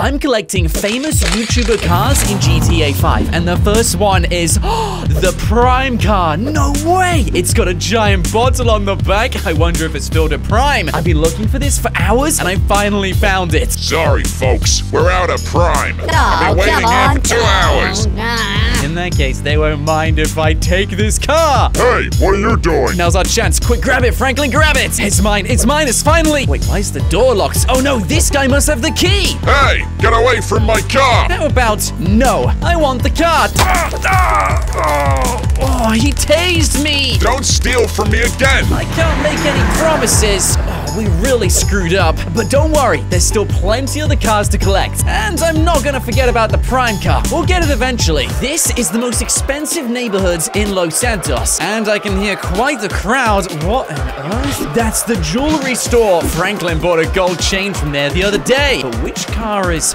I'm collecting famous YouTuber cars in GTA 5. And the first one is the Prime car. No way! It's got a giant bottle on the back. I wonder if it's filled with Prime. I've been looking for this for hours, and I finally found it. Sorry, folks. We're out of prime. Oh, I've been waiting here for two hours. Oh, in that case, they won't mind if I take this car. Hey, what are you doing? Now's our chance. Quick, grab it, Franklin, grab it. It's mine. It's mine. It's finally. Wait, why is the door locked? Oh no, this guy must have the key. Hey, get away from my car! How about no? I want the car. Ah, ah, oh. Oh, he tased me. Don't steal from me again! I can't make any promises. We really screwed up. But don't worry, there's still plenty of the cars to collect. And I'm not gonna forget about the prime car. We'll get it eventually. This is the most expensive neighborhoods in Los Santos. And I can hear quite the crowd. What on earth? That's the jewelry store. Franklin bought a gold chain from there the other day. But which car is...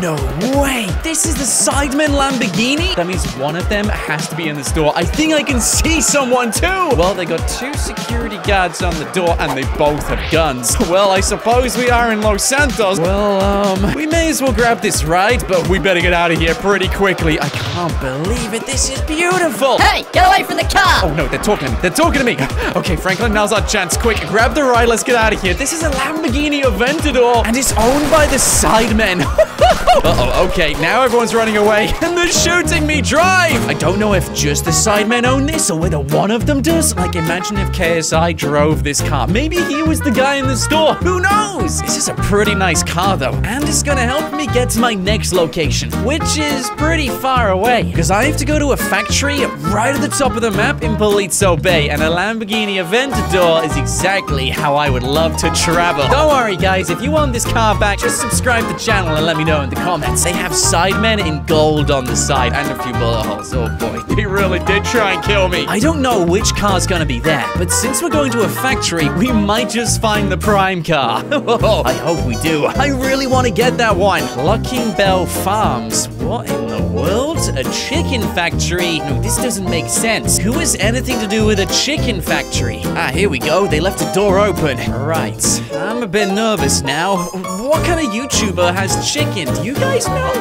No way! This is the Sidemen Lamborghini? That means one of them has to be in the store. I think I can see someone too! Well, they got two security guards on the door and they both have guns. Well, I suppose we are in Los Santos. Well, um, we may as well grab this ride, but we better get out of here pretty quickly. I can't believe it. This is beautiful! Hey, get away from the car! Oh no, they're talking. They're talking to me. Okay, Franklin, now's our chance. Quick, grab the ride. Let's get out of here. This is a Lamborghini Aventador, and it's owned by the Sidemen. Uh-oh, okay, now everyone's running away, and they're shooting me. Drive! I don't know if just the Sidemen own this, or whether one of them does. Like, imagine if KSI drove this car. Maybe he was the guy in the store. Who knows? This is a pretty nice car, though, and it's gonna help me get to my next location, which is pretty far away, because I have to go to a factory right at the top of the map in Paleto Bay, and a Lamborghini Aventador is exactly how I would love to travel. Don't worry, guys, if you want this car back, just subscribe to the channel and let me know in the comments. They have sidemen in gold on the side and a few bullet holes. Oh boy, they really did try and kill me. I don't know which car's gonna be there, but since we're going to a factory, we might just find the prime car. I hope we do. I really want to get that one. Cluckin' Bell Farms. What in the world? A chicken factory? No, this doesn't make sense. Who has anything to do with a chicken factory? Ah, here we go. They left a door open. Right. I'm a bit nervous now. What kind of YouTuber has chicken? Do you guys know?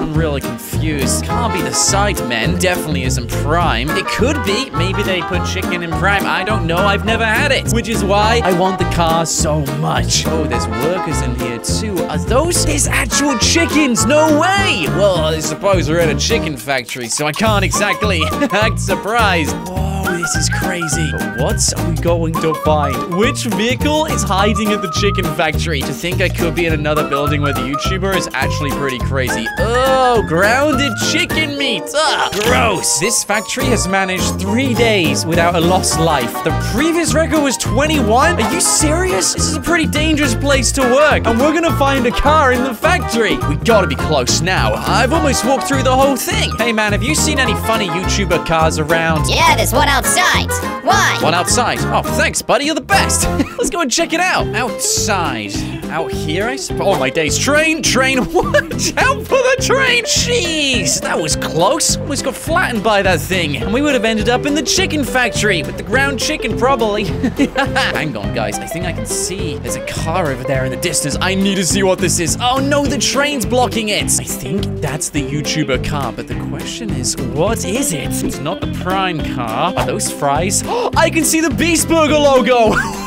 I'm really confused. Can't be the Sidemen. Definitely isn't Prime. It could be. Maybe they put chicken in Prime. I don't know. I've never had it. Which is why I want the car so much. Oh, there's workers in here too. Are those? There's actual chickens. No way. Well, I suppose we're in a chicken factory, so I can't exactly act surprised. Whoa, this is crazy. But what are we going to find? Which vehicle is hiding at the chicken factory? To think I could be in another building with a YouTuber is actually pretty crazy. Oh, grounded chicken meat. Ugh, gross. This factory has managed three days without a lost life. The previous record was 21? Are you serious? This is a pretty dangerous place to work, and we're gonna find a car in the factory. We gotta be close now. I've almost walked through the whole thing. Hey man, have you seen any funny YouTuber cars around? Yeah, there's one outside. Why? One outside. Oh, thanks, buddy. You're the best. Let's go and check it out. Outside. Out here, I suppose. Oh, my days. Train, train. Watch out for the train. Jeez, that was close. Almost got flattened by that thing. And we would have ended up in the chicken factory with the ground chicken, probably. Hang on, guys. I think I can see there's a car over there in the distance. I need to see what this is. Oh, no, the train's blocking it. I think that's the YouTuber car, but the question is, what is it? It's not the Prime car. Are those fries? Oh, I can see the Beast Burger logo.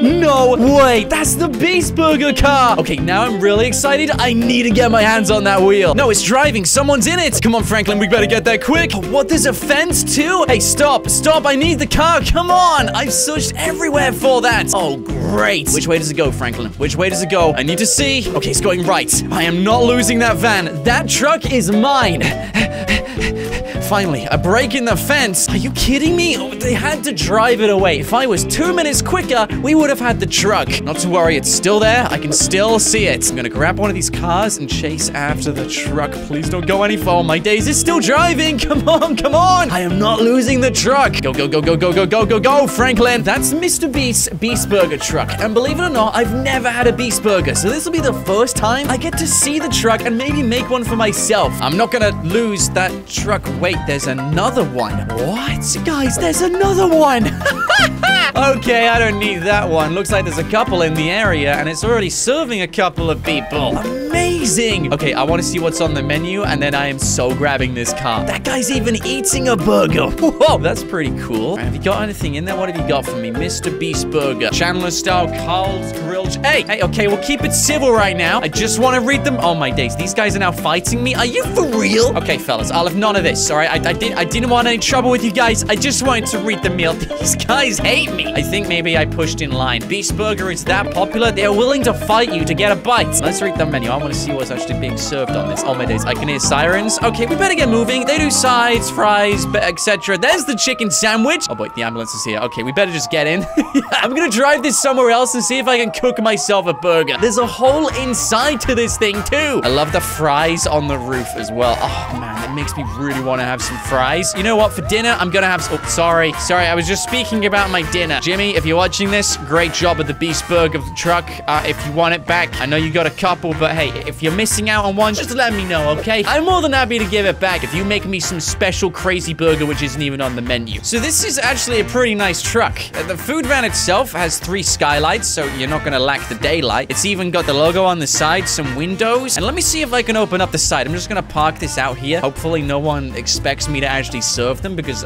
no way. That's the Beast Burger car. Okay, now I'm really excited. I need to get my hands on that wheel. No, it's driving. Someone's in it. Come on, Franklin. We better get there quick. Oh, what? There's a fence too? Hey, stop. Stop. I need the car. Come on. I've searched everywhere for that. Oh, great. Which way does it go, Franklin? Which way does it go? I need to see. Okay, it's going right. I am not losing that van. That truck is mine. Finally, a break in the fence. Are you kidding me? Oh, they had to drive it away. If I was two minutes quicker, we would have had the truck. Not to worry, it's still there. I can still see it. I'm gonna grab one of these cars and chase after the truck. Please don't go any far. My days is still driving. Come on, come on. I am not losing the truck. Go, go, go, go, go, go, go, go, go, Franklin. That's Mr. Beast's Beast Burger truck. And believe it or not, I've never had a Beast Burger. So this will be the first time I get to see the truck and maybe make one for myself. I'm not gonna lose that truck. Wait, there's another one. What? Guys, there's another one. Okay, I don't need that one. Looks like there's a couple in the area, and it's already serving a couple of people. Amazing! Okay, I want to see what's on the menu, and then I am so grabbing this car. That guy's even eating a burger. Whoa, that's pretty cool. Have you got anything in there? What have you got for me? Mr. Beast Burger. Chandler Style, Karl's Grill. Hey, hey, okay, we'll keep it civil right now. I just want to read them. Oh, my days. These guys are now fighting me. Are you for real? Okay, fellas, I'll have none of this, all right? I, I, did, I didn't want any trouble with you guys. I just wanted to read the meal. These guys hate me. I think maybe I pushed in line. Beast Burger is that popular. They're willing to fight you to get a bite. Let's read the menu. I want to see what's actually being served on this. Oh my days, I can hear sirens. Okay, we better get moving. They do sides, fries, etc. There's the chicken sandwich. Oh boy, the ambulance is here. Okay, we better just get in. I'm gonna drive this somewhere else and see if I can cook myself a burger. There's a hole inside to this thing too. I love the fries on the roof as well. Oh man, makes me really want to have some fries. You know what? For dinner, I'm gonna have. Oh, sorry, sorry. I was just speaking about my dinner. Jimmy, if you're watching this, great job at the Beast Burger of the truck. Uh, if you want it back, I know you got a couple, but hey, if you're missing out on one, just let me know, okay? I'm more than happy to give it back if you make me some special crazy burger which isn't even on the menu. So this is actually a pretty nice truck. Uh, The food van itself has three skylights, so you're not gonna lack the daylight. It's even got the logo on the side, some windows, and let me see if I can open up the side. I'm just gonna park this out here. Hopefully no one expects me to actually serve them because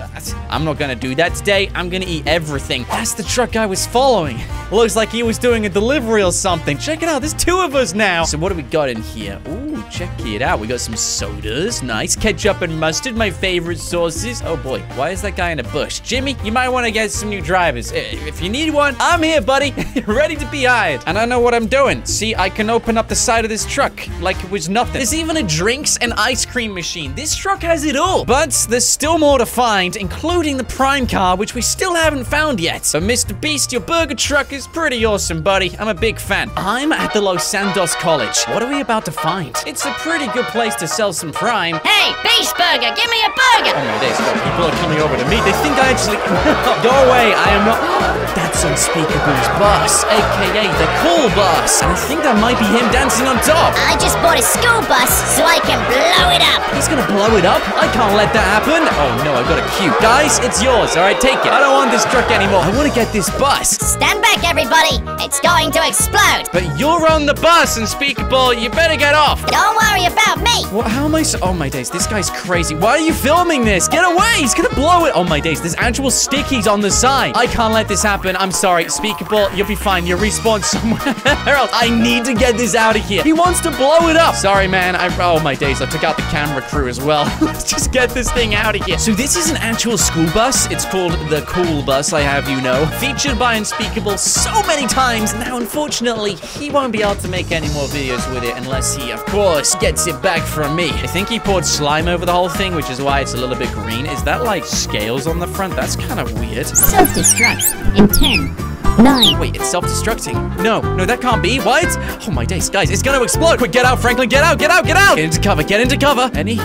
I'm not gonna do that today. I'm gonna eat everything. That's the truck I was following. Looks like he was doing a delivery or something. Check it out, there's two of us now. So what do we got in here? Ooh, check it out. We got some sodas. Nice. Ketchup and mustard, my favorite sauces. Oh boy, why is that guy in a bush? Jimmy, you might want to get some new drivers. If you need one, I'm here, buddy. Ready to be hired. And I know what I'm doing. See, I can open up the side of this truck like it was nothing. There's even a drinks and ice cream machine. This truck has it all. But there's still more to find, including the prime car, which we still haven't found yet. So, Mr. Beast, your burger truck is pretty awesome, buddy. I'm a big fan. I'm at the Los Santos College. What are we about to find? It's a pretty good place to sell some prime. Hey, Beast Burger, give me a burger! Oh my days, God, people are coming over to me. They think I actually. Go away, I am not. That's Unspeakable's boss, aka the cool boss. And I think that might be him dancing on top. I just bought a school bus so I can blow it up! He's gonna blow it up? I can't let that happen. Oh no, I've got a cue. Guys, it's yours, alright? Take it. I don't want this truck anymore. I wanna get this bus. Stand back, everybody! It's going to explode! But you're on the bus, Unspeakable. You better get off. Don't worry about me! What, how am I so- Oh my days, this guy's crazy. Why are you filming this? Get away! He's gonna blow it! Oh my days, there's actual stickies on the side. I can't let this happen. I'm sorry. Speakable, you'll be fine. You'll respawn somewhere else. I need to get this out of here. He wants to blow it up. Sorry, man. I- Oh my days, I took out the camera crew as well. Let's just get this thing out of here. So this is an actual school bus. It's called the Cool Bus, I have you know. Featured by Unspeakable so many times. Now, unfortunately, he won't be able to make any more videos with it unless he, of course, gets it back from me. I think he poured slime over the whole thing, which is why it's a little bit green. Is that like scales on the front? That's kind of weird. Self-destruct in 10, 9, Wait, it's self-destructing. No, no, that can't be. What? Oh my days, guys, it's gonna explode. Quick, get out, Franklin, get out, get out, get out! Get into cover, get into cover. Any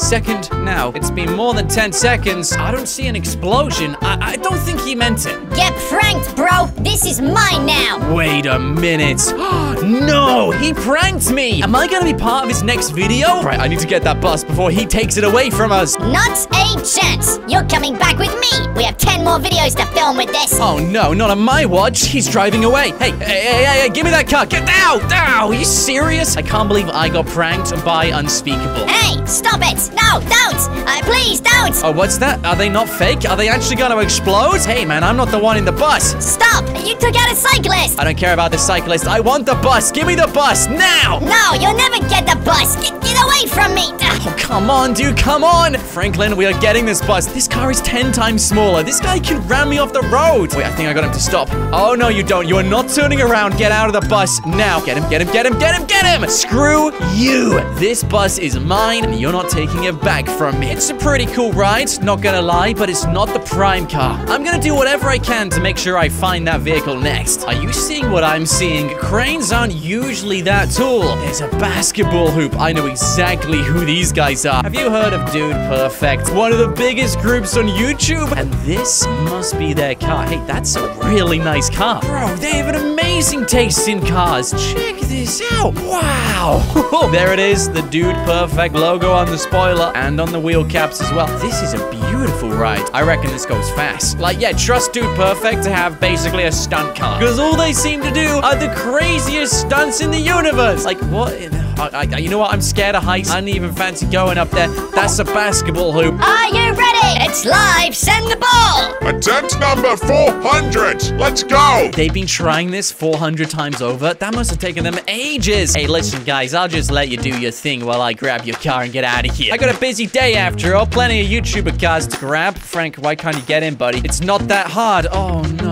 second now. It's been more than 10 seconds. I don't see an explosion. I, I don't think he meant it. Get pranked, bro! This is mine now! Wait a minute. no, he pranked me. Am I gonna be part of his next video? Right, I need to get that bus before he takes it away from us. Not a chance! You're coming back with me! We have 10 more videos to film with this! Oh no, not on my watch. He's driving away. Hey, hey, hey, hey, hey, give me that car. Get out! Ow! Are you serious? I can't believe I got pranked by Unspeakable. Hey, stop it! No, don't! Uh, please, don't! Oh, what's that? Are they not fake? Are they actually gonna explode? Hey, man, I'm not the one in the bus. Stop! You took out a cyclist! I don't care about the cyclist. I want the bus. Give me the bus now! No, you'll never get the bus! Get, get away from me! Oh, come on, dude, come on! Franklin, we are getting this bus. This car is 10 times smaller. This guy can ram me off the road. Wait, I think I got him to stop. Oh, no, you don't. You are not turning around. Get out of the bus now. Get him, get him, get him, get him, get him! Screw you! This bus is mine, and you're not taking it back from me. It's a pretty cool ride, not gonna lie, but it's not the prime car. I'm gonna do whatever I can to make sure I find that vehicle next. Are you seeing what I'm seeing? Cranes aren't usually that tall. There's a basketball hoop. I know exactly who these guys are. Have you heard of Dude Perfect? One of the biggest groups on YouTube. And this must be their car. Hey, that's a really nice car. Bro, they have an amazing taste in cars. Check this out. Wow. there it is, the Dude Perfect logo on the spoiler and on the wheel caps as well. This is a beautiful ride. I reckon this goes fast. Like, yeah, trust Dude Perfect to have basically a stunt car. Because all they seem to do are the craziest stunts in the universe. Like, what? I, I, you know what? I'm scared of heights. I don't even fancy going up there. That's a basketball hoop. Are you ready? It's live. Send the ball. Attempt number 400. Let's go. They've been trying this 400 times over. That must have taken them ages. Hey, listen, guys, I'll just let you do your thing while I grab your car and get out of here. I got a busy day after all. Plenty of YouTuber cars to grab. Frank, why can't you get in, buddy? It's not that hard. Oh, no,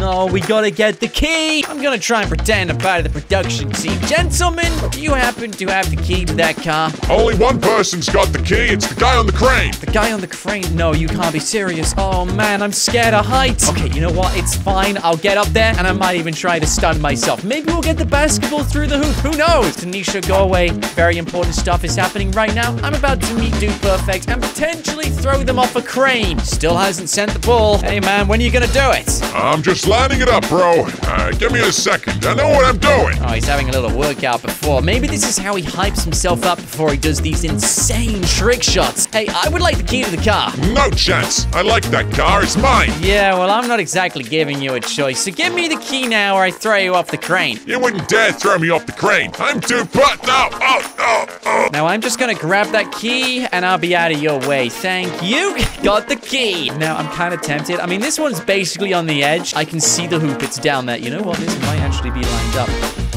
no. We gotta get the key. I'm gonna try and pretend I'm part of the production team. Gentlemen, do you happen to have the key to that car? Only one person's got the key. It's the guy on the crane. The guy on the crane? No, you can't be serious. Oh, man, I'm scared of heights. Okay, you know what? It's fine. I'll get up there, and I might even try to stun myself. Maybe we'll get the basketball through the hoop. Who knows? Tanisha, go away. Very important stuff is happening right now. I'm about to meet Dude Perfect and potentially throw them off a crane. Still hasn't sent the ball. Hey, man, when are you gonna do it? I'm just lining it up, bro. Uh, give me a second. I know what I'm doing. Oh, he's having a little workout before. Maybe this is how he hypes himself up before he does these insane trick shots. Hey, I would like the key to the car. No chance. I like that car. It's mine. Yeah, well, I'm not exactly giving you a choice, so give me the key now or I throw you off the crane. You wouldn't dare throw me off the crane. I'm too put. No. Oh, oh, oh. Now, I'm just gonna grab that key and I'll be out of your way. Thank you. Got the key. Now, I'm kind of tempted. I mean, this one's basically on the edge. I can see the hoop. It's down there. You know what? This might actually be lined up.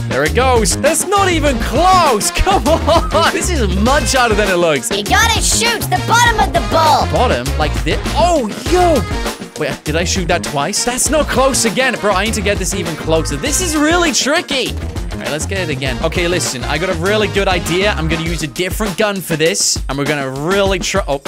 There it goes. That's not even close. Come on. This is much harder than it looks. You gotta shoot the bottom of the ball. Bottom, like this. Oh, yo. Wait, did I shoot that twice? That's not close again. Bro, I need to get this even closer. This is really tricky. All right, let's get it again. Okay, listen, I got a really good idea. I'm gonna use a different gun for this, and we're gonna really try. Oh.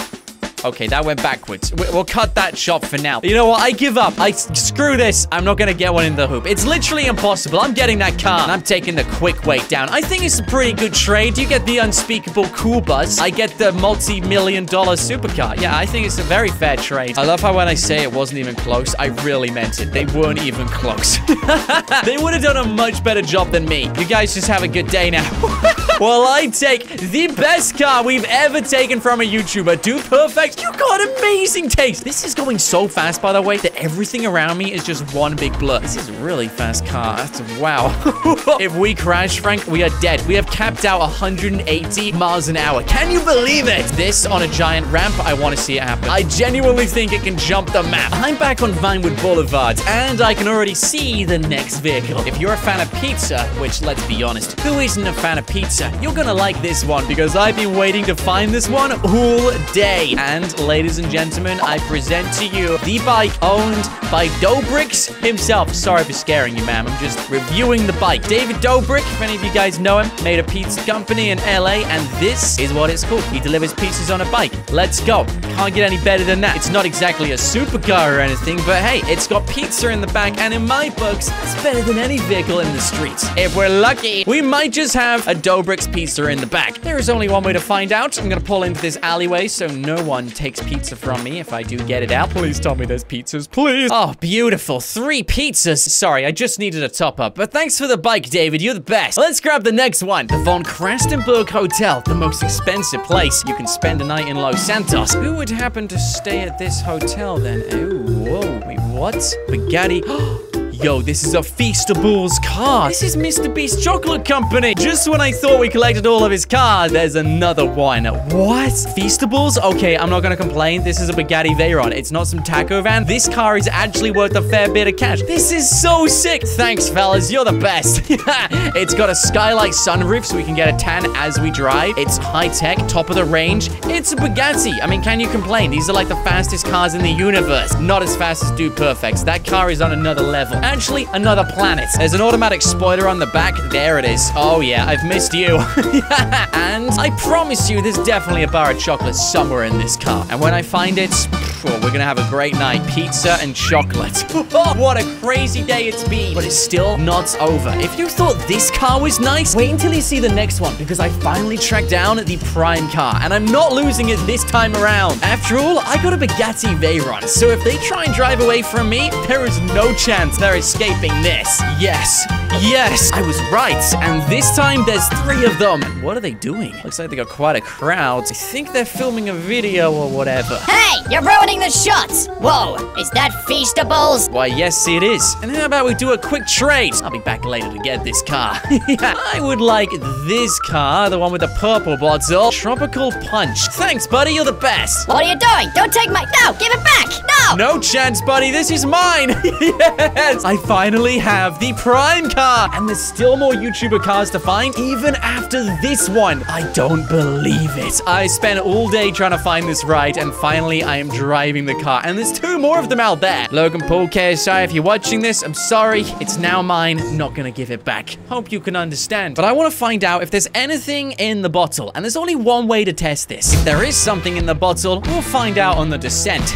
Okay, that went backwards. We- We'll cut that shot for now. You know what? I give up. I screw this. I'm not gonna get one in the hoop. It's literally impossible. I'm getting that car. And I'm taking the quick way down. I think it's a pretty good trade. You get the unspeakable cool bus. I get the multi-million dollar supercar. Yeah, I think it's a very fair trade. I love how when I say it wasn't even close, I really meant it. They weren't even close. they would have done a much better job than me. You guys just have a good day now. well, I take the best car we've ever taken from a YouTuber. Dude Perfect. You got amazing taste. This is going so fast, by the way, that everything around me is just one big blur. This is a really fast car. That's wow. if we crash, Frank, we are dead. We have capped out 180 miles an hour. Can you believe it? This on a giant ramp, I want to see it happen. I genuinely think it can jump the map. I'm back on Vinewood Boulevard, and I can already see the next vehicle. If you're a fan of pizza, which let's be honest, who isn't a fan of pizza? You're gonna like this one because I've been waiting to find this one all day. And ladies and gentlemen, I present to you the bike owned by Dobrix himself. Sorry for scaring you, ma'am. I'm just reviewing the bike. David Dobrik, if any of you guys know him, made a pizza company in LA, and this is what it's called. He delivers pizzas on a bike. Let's go. Can't get any better than that. It's not exactly a supercar or anything, but hey, it's got pizza in the back, and in my books, it's better than any vehicle in the streets. If we're lucky, we might just have a Doughbrik's pizza in the back. There is only one way to find out. I'm gonna pull into this alleyway so no one takes pizza from me if I do get it out. Please tell me there's pizzas, please. Oh, beautiful. Three pizzas. Sorry, I just needed a top up. But thanks for the bike, David. You're the best. Let's grab the next one. The Von Crastenburg Hotel, the most expensive place. You can spend a night in Los Santos. Who would happen to stay at this hotel then? Oh, whoa. Wait, what? Spaghetti. Oh, Yo, this is a Feastables car. This is Mr. Beast Chocolate Company. Just when I thought we collected all of his cars, there's another one. What? Feastables? Okay, I'm not gonna complain. This is a Bugatti Veyron. It's not some taco van. This car is actually worth a fair bit of cash. This is so sick. Thanks, fellas. You're the best. it's got a skylight sunroof so we can get a tan as we drive. It's high-tech, top of the range. It's a Bugatti. I mean, can you complain? These are like the fastest cars in the universe. Not as fast as Dude Perfect's. That car is on another level. Actually, another planet. There's an automatic spoiler on the back. There it is. Oh, yeah, I've missed you. and I promise you, there's definitely a bar of chocolate somewhere in this car. And when I find it, oh, we're gonna have a great night. Pizza and chocolate. what a crazy day it's been. But it's still not over. If you thought this car was nice, wait until you see the next one because I finally tracked down the prime car and I'm not losing it this time around. After all, I got a Bugatti Veyron, so if they try and drive away from me, there is no chance they're escaping this. Yes, yes, I was right. And this time there's three of them. What are they doing? Looks like they got quite a crowd. I think they're filming a video or whatever. Hey, you're ruining the shots. Whoa, is that Feastables? Why, yes, it is. And how about we do a quick trade? I'll be back later to get this car. I would like this car, the one with the purple bottle. Tropical Punch. Thanks, buddy. You're the best. What are you doing? Don't take my- No, give it back! No! No chance, buddy. This is mine. yes. I finally have the Prime car. And there's still more YouTuber cars to find, even after this one. I don't believe it. I spent all day trying to find this ride, and finally I am driving the car. And there's two more of them out there. Logan Paul KSI, if you're watching this, I'm sorry. It's now mine. Not gonna give it back. Hope you can understand. But I want to find out if there's anything in the bottle. And there's only one way to test this. If there is something in the bottle, we'll find out on the descent.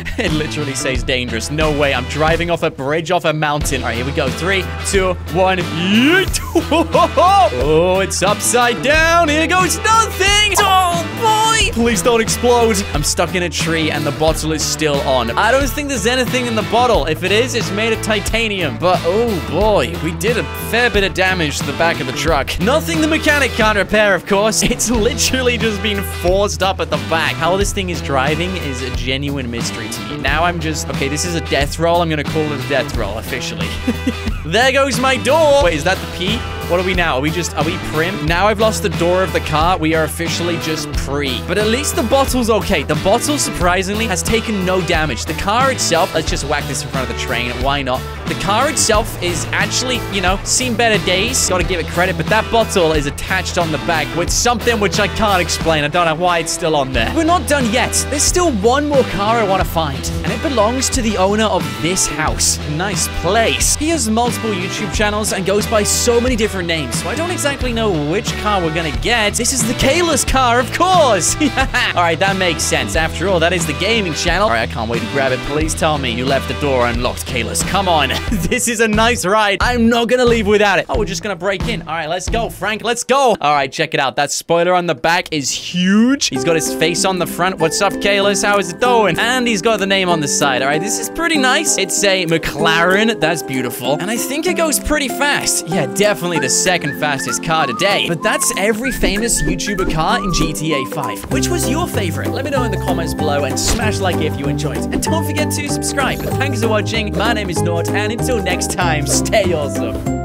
It literally says dangerous. No way. I'm driving off a bridge off a mountain. All right, here we go. Three, two, one. Yeet. Oh, it's upside down. Here goes nothing. Oh, boy. Please don't explode. I'm stuck in a tree and the bottle is still on. I don't think there's anything in the bottle. If it is, it's made of titanium. But, oh, boy. We did a fair bit of damage to the back of the truck. Nothing the mechanic can't repair, of course. It's literally just been forced up at the back. How this thing is driving is a genuine mystery to me. Now I'm just... Okay, this is a death roll. I'm to call it a death roll officially. there goes my door. Wait, is that the P? What are we now? Are we just... Are we prim? Now I've lost the door of the car. We are officially just pre. But at least the bottle's okay. The bottle, surprisingly, has taken no damage. The car itself... Let's just whack this in front of the train. Why not? The car itself is actually, you know, seen better days. Gotta give it credit. But that bottle is attached on the back with something which I can't explain. I don't know why it's still on there. We're not done yet. There's still one more car I want to find. And it belongs to the owner of this house. Nice place. He has multiple YouTube channels and goes by so many different names. So I don't exactly know which car we're gonna get. This is the Caylus car, of course. all right, that makes sense. After all, that is the gaming channel. All right, I can't wait to grab it. Please tell me you left the door unlocked, Caylus. Come on. this is a nice ride. I'm not gonna leave without it. Oh, we're just gonna break in. All right, let's go, Frank. Let's go. All right, check it out. That spoiler on the back is huge. He's got his face on the front. What's up, Caylus? How is it going? And he's got the name on the side. All right, this is pretty nice. It's a McLaren. That's beautiful. And I think it goes pretty fast. Yeah, definitely the second fastest car today. But that's every famous YouTuber car in GTA 5. Which was your favorite? Let me know in the comments below and smash like if you enjoyed. And don't forget to subscribe. Thanks for watching. My name is Nought, and until next time, stay awesome.